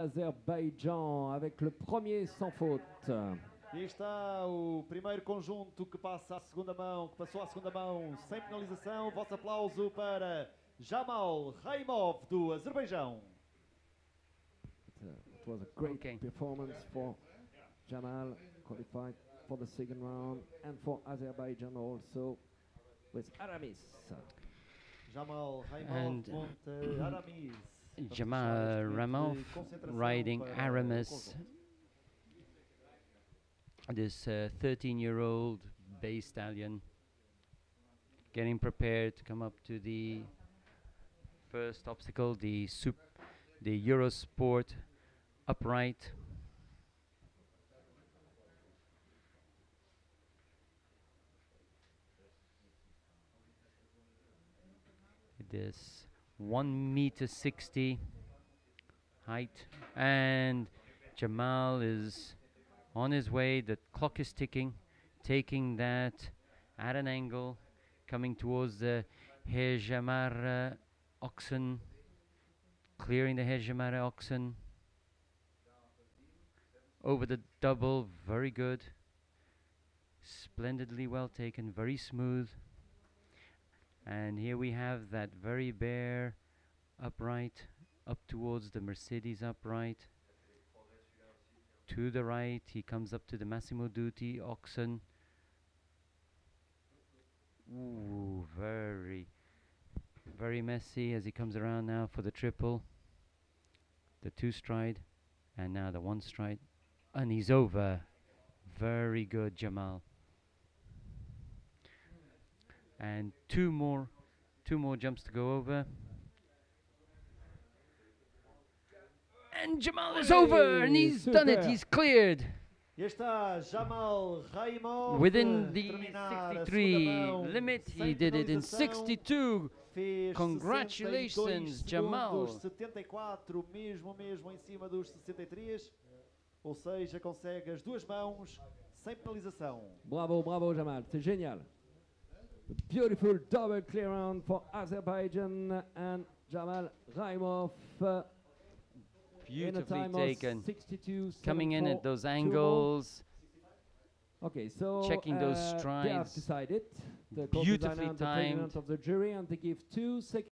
Azerbaïdjan avec le premier sans faute. E está o primeiro conjunto que passa à segunda mão, que passou à segunda mão sem penalização. Vosso aplauso para Jamal Raimov do Azerbaijão. It was a great Okay. performance for Jamal, qualified for the second round, and for Azerbaijan also with Aramis. Jamal Raimov And, contra Aramis. Jamal fechar este momento Ramov riding Aramis, this uh, 13 year old bay stallion, getting prepared to come up to the first obstacle, the, sup- the Eurosport upright. It is 1 meter 60 height. And Jamal is on his way. The clock is ticking taking that at an angle coming towards the Hejamara uh, oxer clearing the Hejamara uh, oxer. Over the double very good. Splendidly well taken very smooth and here we have that very bare upright up towards the Mercedes upright. To the right, he comes up to the Massimo Dutti oxer. Ooh, very, very messy as he comes around now for the triple. The two stride, and now the one stride. And he's over. Very good, Jamal. And two more, two more jumps to go over. And Jamal is over, and Hey, he's done it. He's cleared Jamal within eh, the 63 limit. He did it in 62. Congratulations, Jamal. segundos, 74, mesmo, mesmo em cima dos 63. Ou seja, consegue as duas mãos sem penalização. Bravo, bravo Jamal, c'est génial. Beautiful double clear round for Azerbaijan and Jamal Rahimov uh, Beautifully taken. 62 Coming in at those angles. Okay, so Checking those uh, they have strides. decided. The Beautifully the timed. of the jury, and they give two seconds.